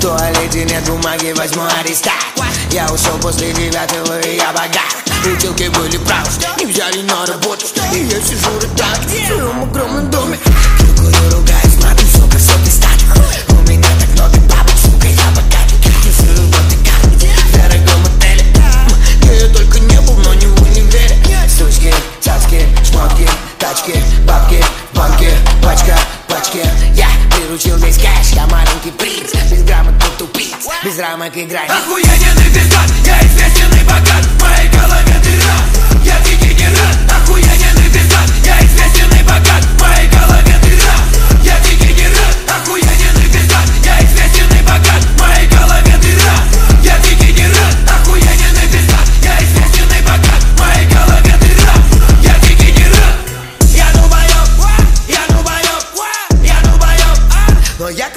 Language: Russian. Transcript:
пакете нет бумаги, возьму ареста. Я ушел после девятого, и я богат. Училки были правы, не взяли на работу. И я сижу рыдаю в своем огромном доме. Курю, ругаюсь, смотрю, все красоты стать У меня так много бабок, сука, я богат вот и как в дорогом отеле Где я только не был, но не в универе. Сучки, цацки, шмотки, тачки, бабки, банки, пачка, пачки. Я приручил весь кэш, я маленький принц без рамок и грани Охуенен я известен и богат В моей голове дыра, я дегенерат Охуенен и пиздан, я известен и богат В моей голове дыра, я дегенерат Охуенен и пиздан, я известен и богат В моей голове дыра, я дегенерат Охуенен и пиздан, я известен и богат В моей голове дыра, я дегенерат Я долбоёб, я долбоёб, я долбоёб а. Но я